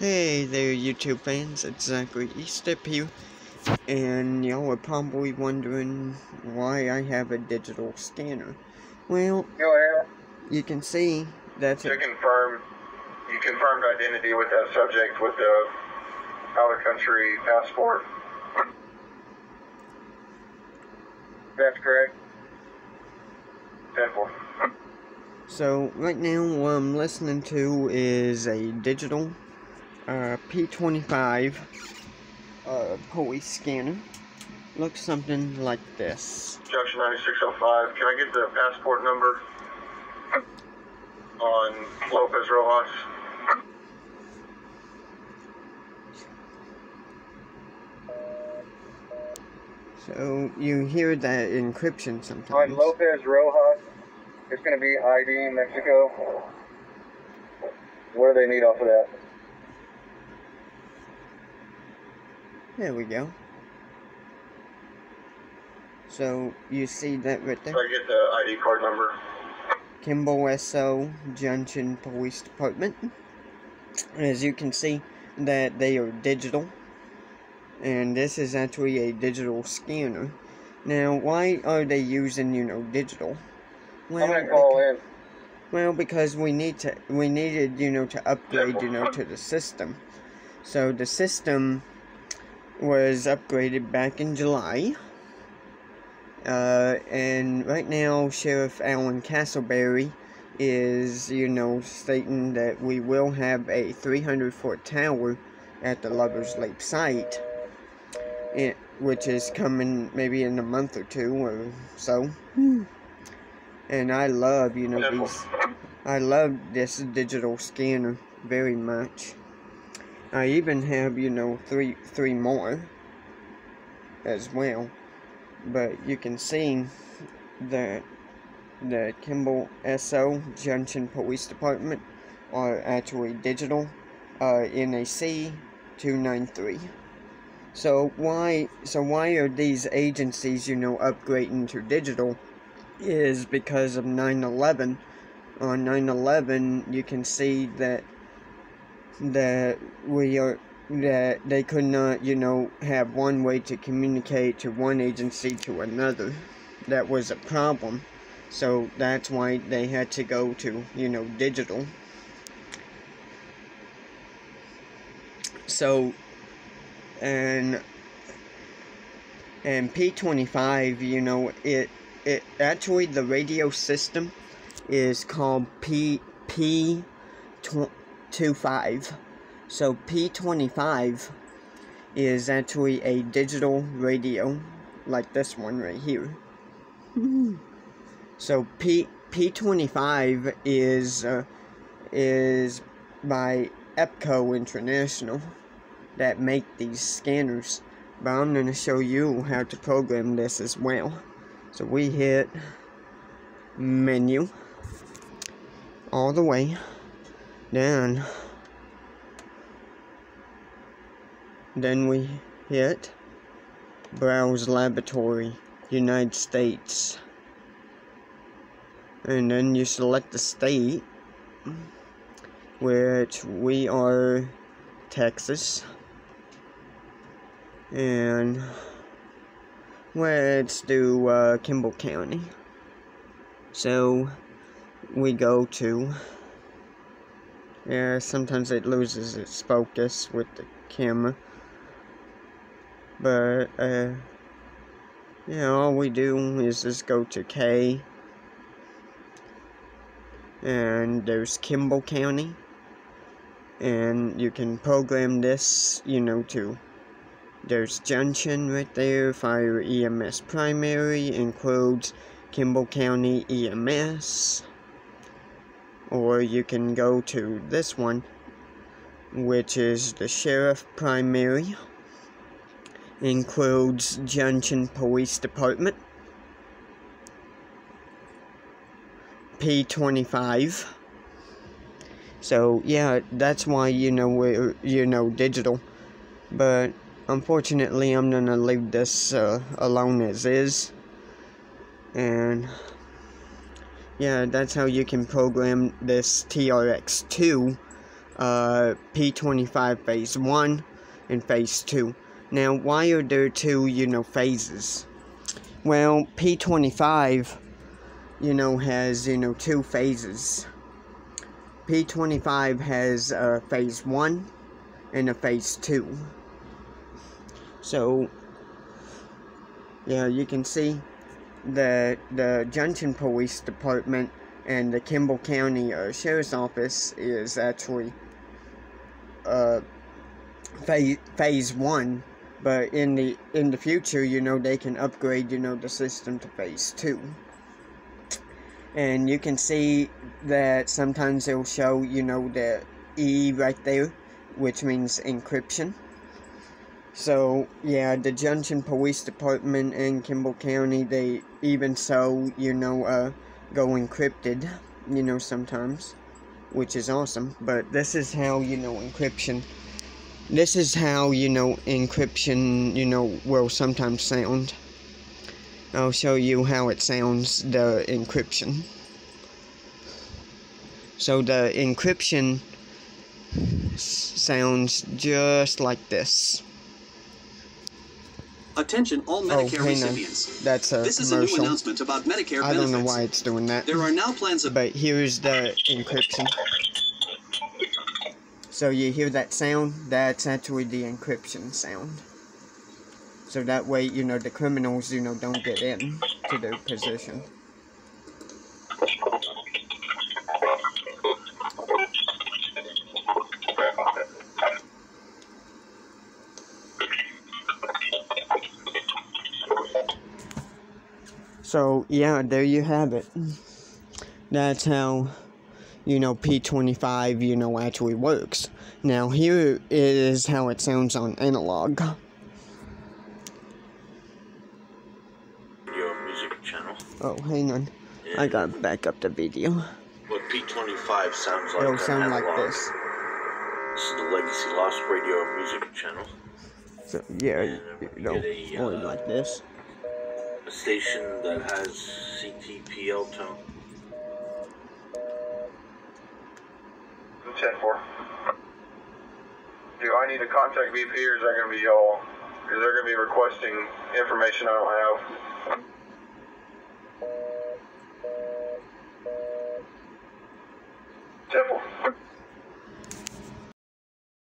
Hey there, YouTube fans. It's Zachary Eastep here, and y'all are probably wondering why I have a digital scanner. Well, you can see that's To a, confirm, you confirmed identity with that subject with the out of country passport. That's correct. Simple. so right now what I'm listening to is a digital uh, P25 uh, police scanner. Looks something like this. Junction 9605. Can I get the passport number on Lopez Rojas? So you hear that encryption sometimes. On sometimes. Lopez Rojas, it's going to be ID Mexico. What do they need off of that? There we go. So you see that right there? Can I get the ID card number? Kimble SO Junction Police Department. As you can see that they are digital. And this is actually a digital scanner. Now why are they using, you know, digital? I'm going to beca- call in. well, because we need to, we needed, you know, to upgrade, you know, to the system. So the system was upgraded back in July. Uh, and right now, Sheriff Alan Castleberry is, you know, stating that we will have a 300 foot tower at the Lover's Lake site, it, which is coming maybe in a month or two or so. And I love, you know, these. I love this digital scanner very much. I even have, you know, three three more as well. But you can see that the Kimble SO Junction Police Department are actually digital uh, NAC 293. So why so why are these agencies, you know, upgrading to digital? Is because of 9/11. On 9/11, you can see that that we are that they could not, you know, have one way to communicate to one agency to another. That was a problem. So that's why they had to go to, you know, digital. So and and P25, you know, it it actually the radio system is called P P two five. So P25 is actually a digital radio like this one right here. So P P25 is uh, is by APCO International that make these scanners. But I'm going to show you how to program this as well. So we hit menu all the way down. Then we hit browse laboratory United States. And then you select the state which we are Texas. And let's do uh, Kimble County. So we go to. Yeah, sometimes it loses its focus with the camera. But, uh, yeah, all we do is just go to K. And there's Kimble County. And you can program this, you know, to there's Junction right there, Fire EMS Primary, includes Kimble County EMS. Or you can go to this one, which is the Sheriff Primary, includes Junction Police Department. P25. So, yeah, that's why, you know, we're, you know, digital. But unfortunately, I'm gonna leave this uh, alone as is. And yeah, that's how you can program this TRX2 uh, P25 phase 1 and phase 2. Now, why are there two, you know, phases? Well, P25, you know, has, you know, two phases. P25 has a phase 1 and a phase 2. So, yeah, you can see the the Junction Police Department and the Kimble County uh, Sheriff's Office is actually uh, phase phase one, but in the in the future, you know, they can upgrade, you know, the system to phase two. And you can see that sometimes they'll show, you know, the E right there, which means encryption. So, yeah, the Junction Police Department in Kimble County, they even so, you know, uh, go encrypted, you know, sometimes, which is awesome. But this is how, you know, encryption, this is how, you know, encryption, you know, will sometimes sound. I'll show you how it sounds, the encryption. So the encryption sounds just like this. Attention all oh, Medicare oh, recipients. That's a this commercial. is a new announcement about Medicare I don't know why it's doing that. There are now plans of But here's the encryption. So you hear that sound? That's actually the encryption sound. So that way, you know, the criminals, you know, don't get in to their position. So, yeah, there you have it. That's how, you know, P25, you know, actually works. Now, here is how it sounds on analog. radio music channel. Oh, hang on. I gotta back up the video. What P25 sounds like. It'll sound like this. This is the Legacy Lost Radio music channel. So, yeah, you know, get a, or uh, like this. A station that has CTPL tone. Ten four. Do I need to contact VP or is that going to be y'all? Is they're going to be requesting information I don't have?